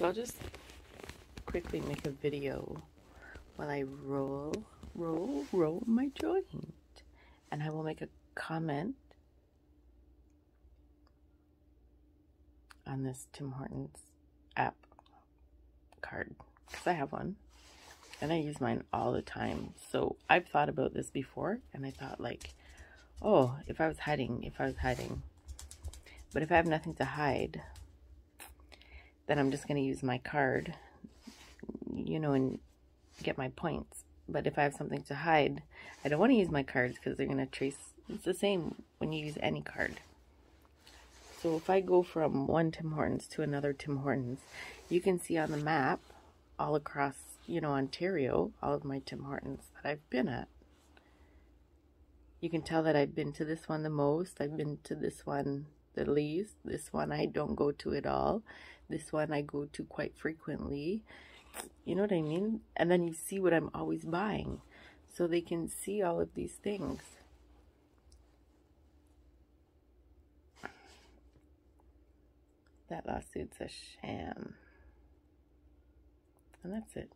So I'll just quickly make a video while I roll, roll, roll my joint. And I will make a comment on this Tim Hortons app card because I have one and I use mine all the time. So I've thought about this before and I thought like, oh, if I was hiding, if I was hiding. But if I have nothing to hide, then I'm just going to use my card, you know, and get my points. But if I have something to hide, I don't want to use my cards because they're going to trace. It's the same when you use any card. So if I go from one Tim Hortons to another Tim Hortons, you can see on the map all across, you know, Ontario, all of my Tim Hortons that I've been at. You can tell that I've been to this one the most. I've been to this one the least. This one I don't go to at all. This one I go to quite frequently. You know what I mean? And then you see what I'm always buying. So they can see all of these things. That lawsuit's a sham. And that's it.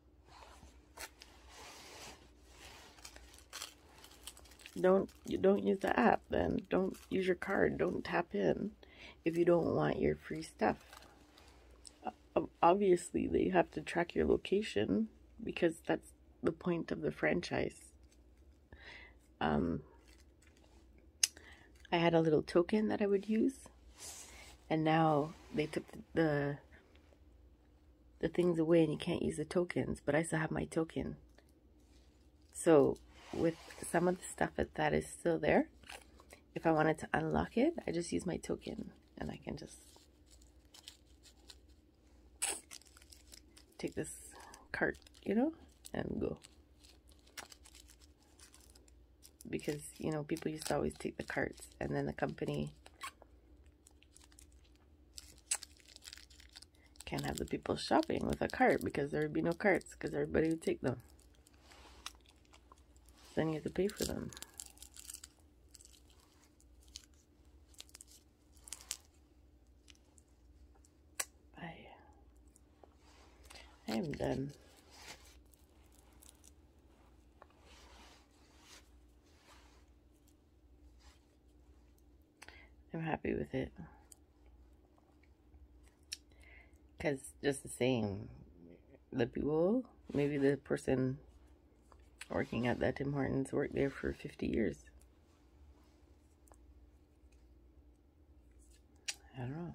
Don't you don't use the app then. Don't use your card. Don't tap in if you don't want your free stuff. Obviously, they have to track your location because that's the point of the franchise. Um, I had a little token that I would use, and now they took the the things away, and you can't use the tokens. But I still have my token. So with some of the stuff that, that is still there, if I wanted to unlock it, I just use my token and I can just take this cart, you know, and go. Because, you know, people used to always take the carts and then the company can't have the people shopping with a cart because there would be no carts because everybody would take them then you have to pay for them. I, I am done. I'm happy with it. Because just the same, the people, maybe the person working at that Tim Hortons, worked there for 50 years. I don't know.